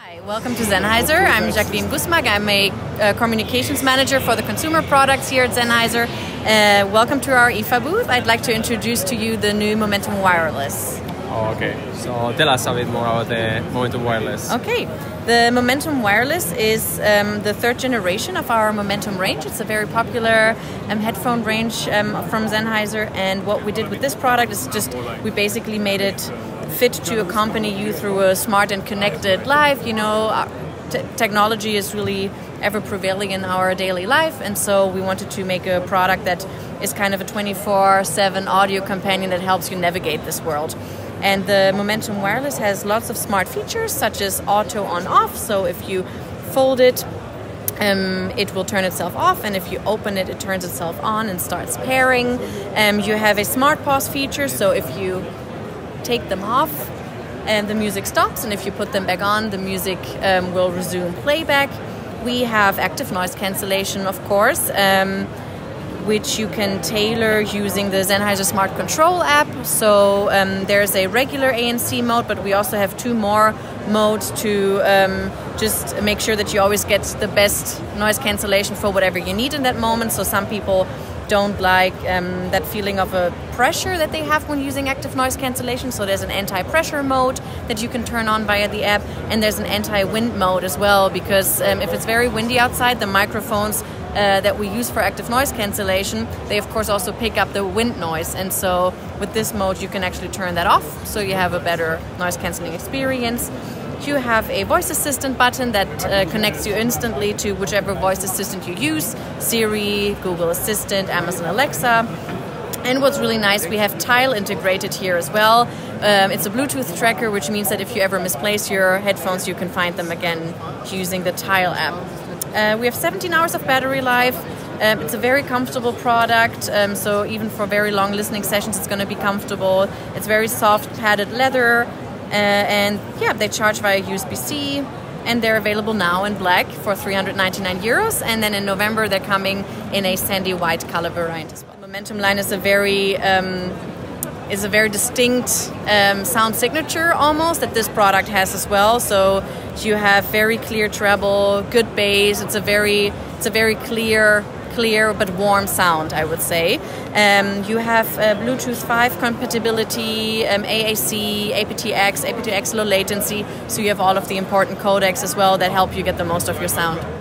Hi, welcome to Sennheiser. I'm Jacqueline Gusmag. I'm a uh, communications manager for the consumer products here at Sennheiser. Uh, welcome to our IFA booth. I'd like to introduce to you the new Momentum Wireless. Oh, okay. So tell us a bit more about the Momentum Wireless. Okay. The Momentum Wireless is um, the third generation of our Momentum range. It's a very popular um, headphone range um, from Sennheiser, and what we did with this product is just we basically made it fit to accompany you through a smart and connected life. You know, uh, technology is really ever prevailing in our daily life, and so we wanted to make a product that is kind of a 24 7 audio companion that helps you navigate this world. And the Momentum Wireless has lots of smart features such as auto on off. So if you fold it, um, it will turn itself off, and if you open it, it turns itself on and starts pairing. Um, you have a smart pause feature, so if you take them off, and the music stops, and if you put them back on, the music um, will resume playback. We have active noise cancellation, of course. Um, which you can tailor using the Sennheiser Smart Control app. So um, there's a regular ANC mode, but we also have two more modes to um, just make sure that you always get the best noise cancellation for whatever you need in that moment. So some people don't like um, that feeling of a pressure that they have when using active noise cancellation. So there's an anti-pressure mode that you can turn on via the app, and there's an anti-wind mode as well. Because um, if it's very windy outside, the microphones uh, that we use for active noise cancellation, they of course also pick up the wind noise. And so with this mode, you can actually turn that off, so you have a better noise cancelling experience. You have a voice assistant button that uh, connects you instantly to whichever voice assistant you use Siri, Google Assistant, Amazon Alexa. And what's really nice, we have Tile integrated here as well. Um, it's a Bluetooth tracker, which means that if you ever misplace your headphones, you can find them again using the Tile app. Uh, we have 17 hours of battery life. Um, it's a very comfortable product, um, so even for very long listening sessions, it's going to be comfortable. It's very soft, padded leather, and yeah, they charge via USB C. And they're available now in black for 399 euros. And then in November, they're coming in a sandy white color variant as well. Momentum line is a very um, is a very distinct um, sound signature almost that this product has as well. So you have very clear treble, good bass. It's a very it's a very clear clear but warm sound, I would say. Um, you have uh, Bluetooth 5 compatibility, um, AAC, aptX, aptX low latency, so you have all of the important codecs as well that help you get the most of your sound.